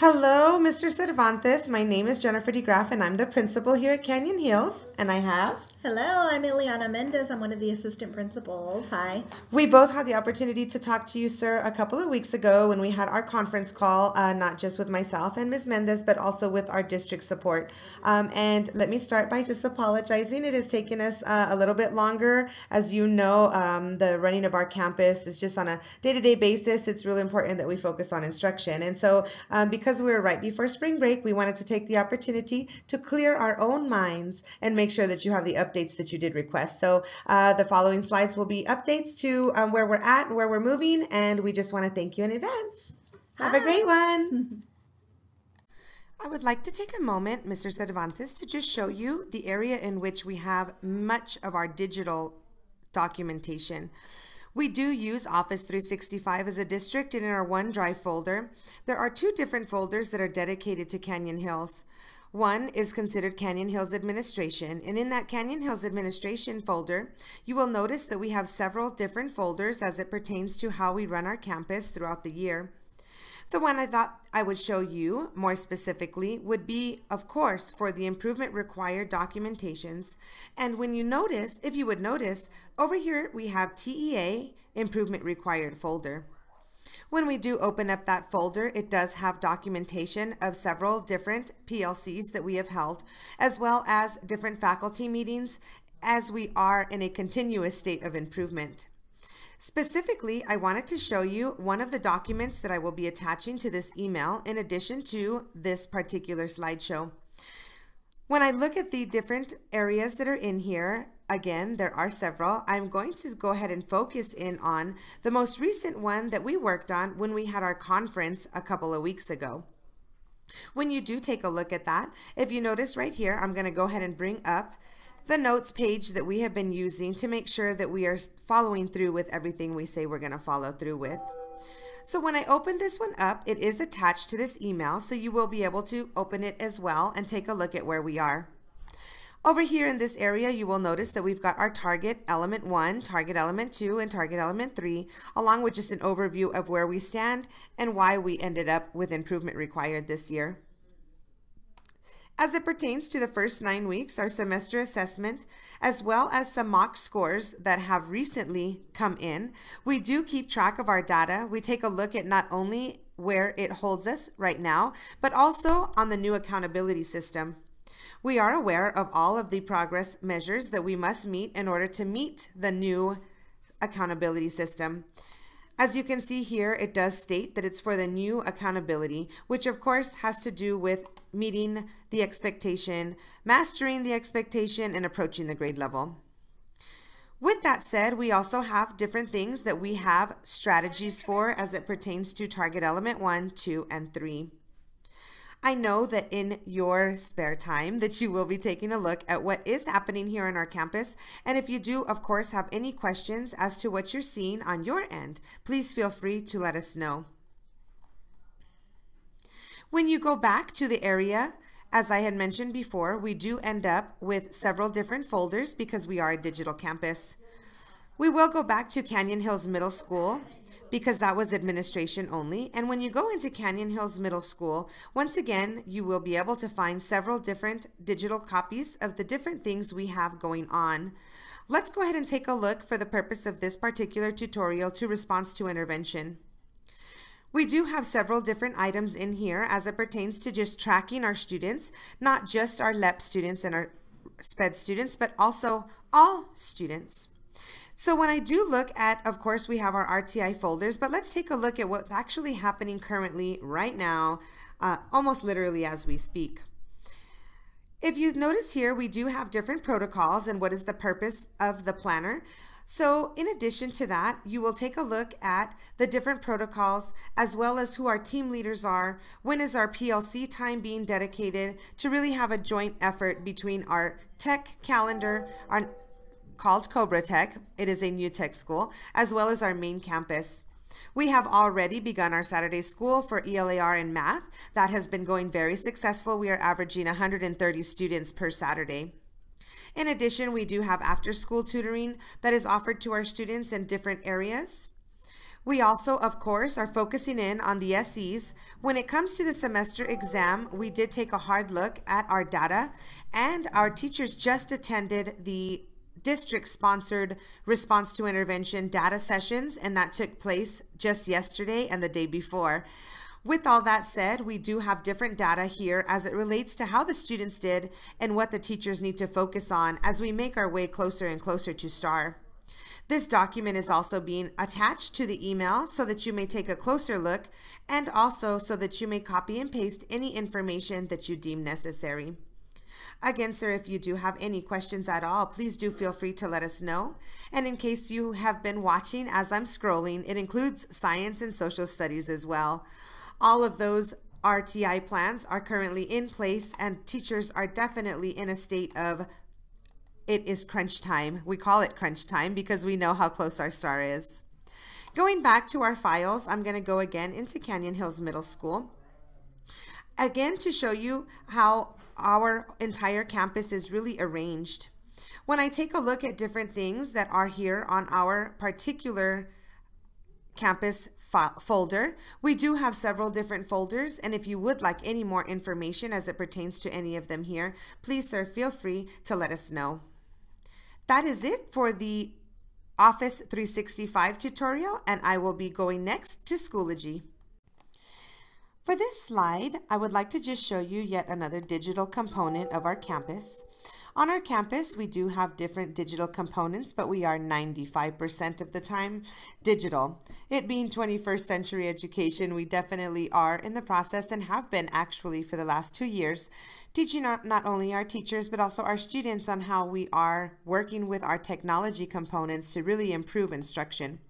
Hello, Mr. Cervantes. My name is Jennifer Degraaf, and I'm the principal here at Canyon Hills. And I have. Hello, I'm Ileana Mendez. I'm one of the assistant principals. Hi. We both had the opportunity to talk to you, sir, a couple of weeks ago when we had our conference call, uh, not just with myself and Ms. Mendez, but also with our district support. Um, and let me start by just apologizing. It has taken us uh, a little bit longer. As you know, um, the running of our campus is just on a day to day basis. It's really important that we focus on instruction. And so, um, because we were right before spring break, we wanted to take the opportunity to clear our own minds and make sure that you have the updates that you did request. So uh, the following slides will be updates to um, where we're at, where we're moving, and we just want to thank you in advance. Have a great one. I would like to take a moment, Mr. Cervantes, to just show you the area in which we have much of our digital documentation. We do use Office 365 as a district and in our OneDrive folder. There are two different folders that are dedicated to Canyon Hills. One is considered Canyon Hills Administration, and in that Canyon Hills Administration folder, you will notice that we have several different folders as it pertains to how we run our campus throughout the year. The one I thought I would show you more specifically would be, of course, for the improvement required documentations. And when you notice, if you would notice, over here we have TEA improvement required folder. When we do open up that folder, it does have documentation of several different PLCs that we have held, as well as different faculty meetings as we are in a continuous state of improvement. Specifically, I wanted to show you one of the documents that I will be attaching to this email in addition to this particular slideshow. When I look at the different areas that are in here, again, there are several. I'm going to go ahead and focus in on the most recent one that we worked on when we had our conference a couple of weeks ago. When you do take a look at that, if you notice right here, I'm going to go ahead and bring up the notes page that we have been using to make sure that we are following through with everything we say we're going to follow through with. So when I open this one up, it is attached to this email, so you will be able to open it as well and take a look at where we are. Over here in this area, you will notice that we've got our target element 1, target element 2, and target element 3, along with just an overview of where we stand and why we ended up with improvement required this year. As it pertains to the first nine weeks, our semester assessment, as well as some mock scores that have recently come in, we do keep track of our data. We take a look at not only where it holds us right now, but also on the new accountability system. We are aware of all of the progress measures that we must meet in order to meet the new accountability system. As you can see here, it does state that it's for the new accountability, which of course has to do with meeting the expectation, mastering the expectation, and approaching the grade level. With that said, we also have different things that we have strategies for as it pertains to target element 1, 2, and 3. I know that in your spare time that you will be taking a look at what is happening here on our campus. And if you do, of course, have any questions as to what you're seeing on your end, please feel free to let us know. When you go back to the area, as I had mentioned before, we do end up with several different folders because we are a digital campus. We will go back to Canyon Hills Middle School because that was administration only. And when you go into Canyon Hills Middle School, once again, you will be able to find several different digital copies of the different things we have going on. Let's go ahead and take a look for the purpose of this particular tutorial to response to intervention. We do have several different items in here as it pertains to just tracking our students, not just our LEP students and our SPED students, but also all students. So when I do look at, of course, we have our RTI folders, but let's take a look at what's actually happening currently right now, uh, almost literally as we speak. If you notice here, we do have different protocols and what is the purpose of the planner. So in addition to that, you will take a look at the different protocols as well as who our team leaders are, when is our PLC time being dedicated to really have a joint effort between our tech calendar, our called Cobra Tech. It is a new tech school, as well as our main campus. We have already begun our Saturday school for ELAR and math. That has been going very successful. We are averaging 130 students per Saturday. In addition, we do have after school tutoring that is offered to our students in different areas. We also, of course, are focusing in on the SEs. When it comes to the semester exam, we did take a hard look at our data, and our teachers just attended the district sponsored response to intervention data sessions, and that took place just yesterday and the day before. With all that said, we do have different data here as it relates to how the students did and what the teachers need to focus on as we make our way closer and closer to STAAR. This document is also being attached to the email so that you may take a closer look and also so that you may copy and paste any information that you deem necessary. Again, sir, if you do have any questions at all, please do feel free to let us know. And in case you have been watching as I'm scrolling, it includes science and social studies as well. All of those RTI plans are currently in place and teachers are definitely in a state of it is crunch time. We call it crunch time because we know how close our STAAR is. Going back to our files, I'm going to go again into Canyon Hills Middle School. Again, to show you how our entire campus is really arranged. When I take a look at different things that are here on our particular campus folder. We do have several different folders, and if you would like any more information as it pertains to any of them here, please, sir, feel free to let us know. That is it for the Office 365 tutorial, and I will be going next to Schoology. For this slide, I would like to just show you yet another digital component of our campus. On our campus, we do have different digital components, but we are 95% of the time digital. It being 21st century education, we definitely are in the process and have been actually for the last two years, teaching our, not only our teachers, but also our students on how we are working with our technology components to really improve instruction.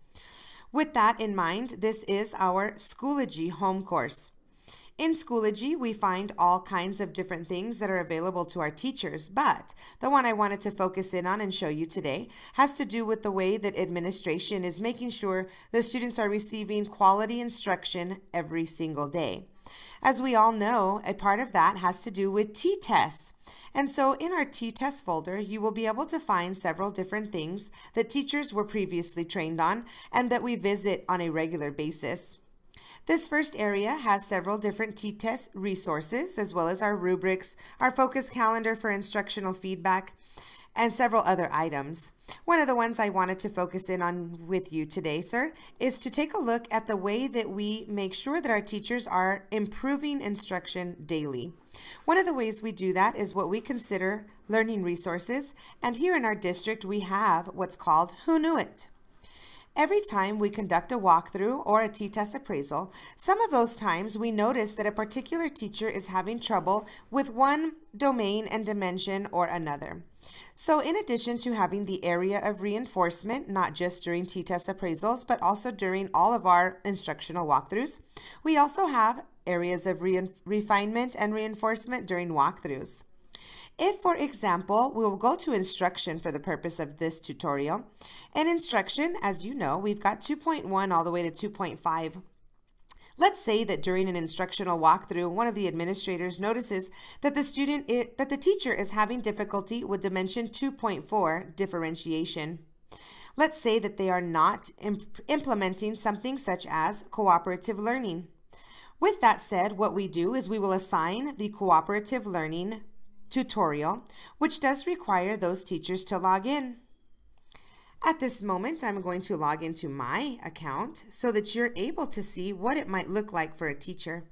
With that in mind, this is our Schoology home course. In Schoology, we find all kinds of different things that are available to our teachers, but the one I wanted to focus in on and show you today has to do with the way that administration is making sure the students are receiving quality instruction every single day. As we all know, a part of that has to do with T-TESS. And so in our T-TESS folder, you will be able to find several different things that teachers were previously trained on and that we visit on a regular basis. This first area has several different T-TESS resources, as well as our rubrics, our focus calendar for instructional feedback, and several other items. One of the ones I wanted to focus in on with you today, sir, is to take a look at the way that we make sure that our teachers are improving instruction daily. One of the ways we do that is what we consider learning resources, and here in our district we have what's called Who Knew It? Every time we conduct a walkthrough or a T-TESS appraisal, some of those times we notice that a particular teacher is having trouble with one domain and dimension or another. So in addition to having the area of reinforcement, not just during T-TESS appraisals, but also during all of our instructional walkthroughs, we also have areas of re refinement and reinforcement during walkthroughs. If, for example, we will go to instruction for the purpose of this tutorial, in instruction, as you know, we've got 2.1 all the way to 2.5. Let's say that during an instructional walkthrough, one of the administrators notices that the student that the teacher is having difficulty with dimension 2.4 differentiation. Let's say that they are not imp implementing something such as cooperative learning. With that said, what we do is we will assign the cooperative learning tutorial, which does require those teachers to log in. At this moment, I'm going to log into my account so that you're able to see what it might look like for a teacher.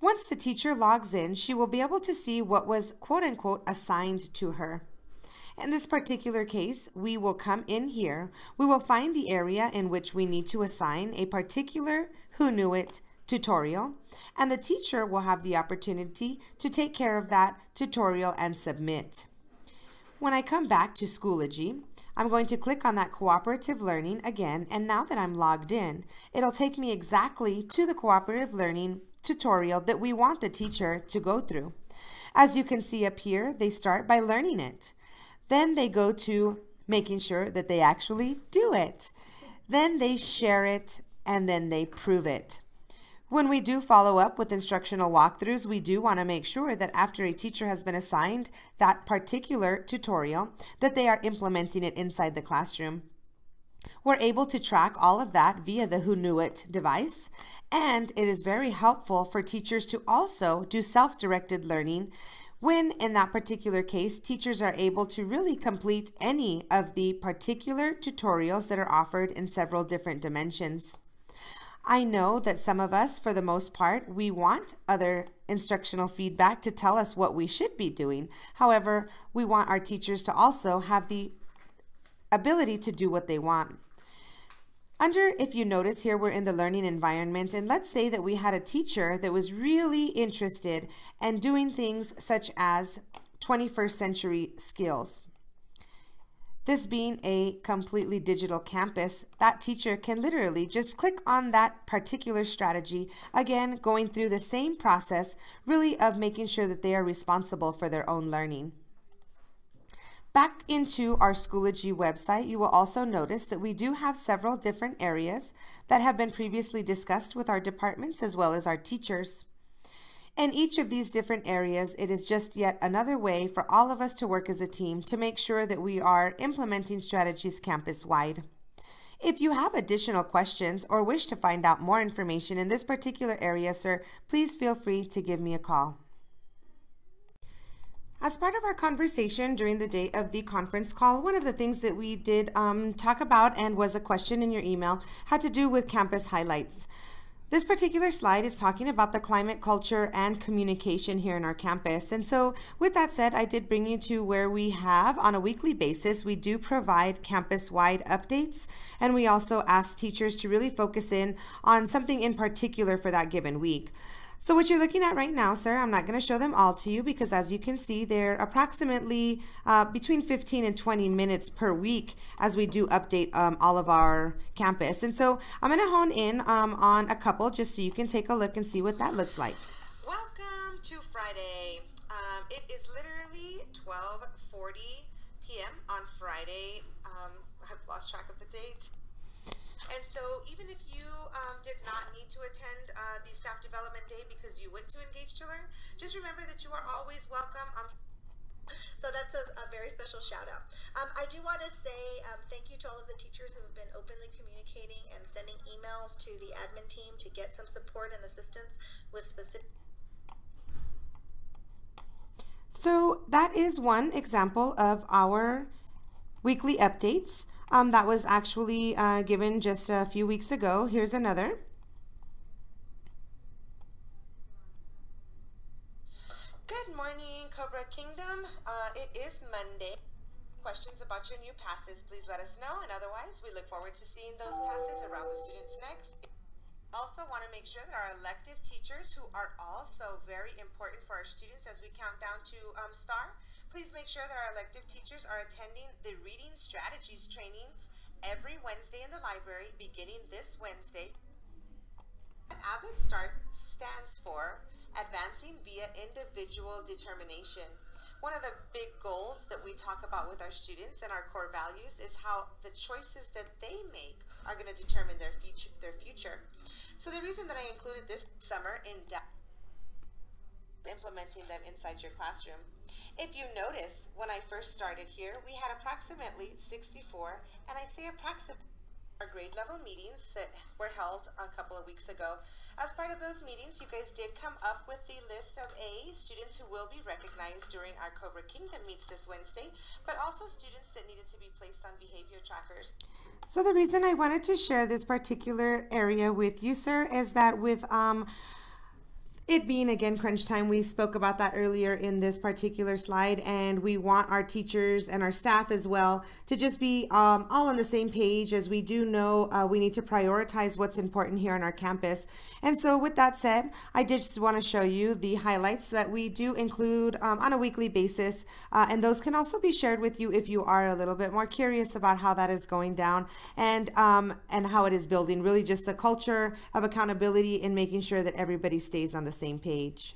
Once the teacher logs in, she will be able to see what was quote unquote assigned to her. In this particular case, we will come in here. We will find the area in which we need to assign a particular Who Knew It tutorial, and the teacher will have the opportunity to take care of that tutorial and submit. When I come back to Schoology, I'm going to click on that cooperative learning again, and now that I'm logged in, it'll take me exactly to the cooperative learning tutorial that we want the teacher to go through. As you can see up here, they start by learning it. Then they go to making sure that they actually do it. Then they share it and then they prove it. When we do follow up with instructional walkthroughs, we do want to make sure that after a teacher has been assigned that particular tutorial, that they are implementing it inside the classroom. We're able to track all of that via the Whoknowit device, and it is very helpful for teachers to also do self-directed learning when, in that particular case, teachers are able to really complete any of the particular tutorials that are offered in several different dimensions. I know that some of us, for the most part, we want other instructional feedback to tell us what we should be doing. However, we want our teachers to also have the ability to do what they want. Under, if you notice here, we're in the learning environment, and let's say that we had a teacher that was really interested in doing things such as 21st century skills. This being a completely digital campus, that teacher can literally just click on that particular strategy, again, going through the same process, really of making sure that they are responsible for their own learning. Back into our Schoology website, you will also notice that we do have several different areas that have been previously discussed with our departments as well as our teachers. In each of these different areas, it is just yet another way for all of us to work as a team to make sure that we are implementing strategies campus-wide. If you have additional questions or wish to find out more information in this particular area, sir, please feel free to give me a call. As part of our conversation during the day of the conference call, one of the things that we did um, talk about and was a question in your email had to do with campus highlights. This particular slide is talking about the climate, culture, and communication here in our campus. And so with that said, I did bring you to where we have on a weekly basis, we do provide campus-wide updates. And we also ask teachers to really focus in on something in particular for that given week. So what you're looking at right now, sir, I'm not going to show them all to you because as you can see, they're approximately uh, between 15 and 20 minutes per week as we do update um, all of our campus. And so I'm going to hone in um, on a couple just so you can take a look and see what that looks like. Welcome to Friday. Um, it is literally 12:40 p.m. on Friday. Um, I've lost track of the date. And so, even if you um, did not need to attend uh, the staff development to Engage to Learn, just remember that you are always welcome. Um, so that's a, a, very special shout out. Um, I do want to say um, thank you to all of the teachers who have been openly communicating and sending emails to the admin team to get some support and assistance with specific. So that is one example of our weekly updates. Um, that was actually uh, given just a few weeks ago. Here's another. Kingdom. Uh, it is Monday. Questions about your new passes, please let us know. And otherwise, we look forward to seeing those passes around the students next. Also want to make sure that our elective teachers, who are also very important for our students as we count down to um, STAAR, Please make sure that our elective teachers are attending the reading strategies trainings every Wednesday in the library beginning this Wednesday. AVID START stands for Advancing via Individual Determination. One of the big goals that we talk about with our students and our core values is how the choices that they make are going to determine their future. Their future. So the reason that I included this summer in implementing them inside your classroom. If you notice, when I first started here, we had approximately 64, and I say approximately our grade level meetings that were held a couple of weeks ago. As part of those meetings, you guys did come up with the list of A, students who will be recognized during our Cobra Kingdom meets this Wednesday, but also students that needed to be placed on behavior trackers. So the reason I wanted to share this particular area with you, sir, is that with um, it being again crunch time, we spoke about that earlier in this particular slide, and we want our teachers and our staff as well to just be um, all on the same page as we do know uh, we need to prioritize what's important here on our campus. And so, with that said, I did just want to show you the highlights that we do include um, on a weekly basis, uh, and those can also be shared with you if you are a little bit more curious about how that is going down and um, and how it is building really just the culture of accountability and making sure that everybody stays on the same page.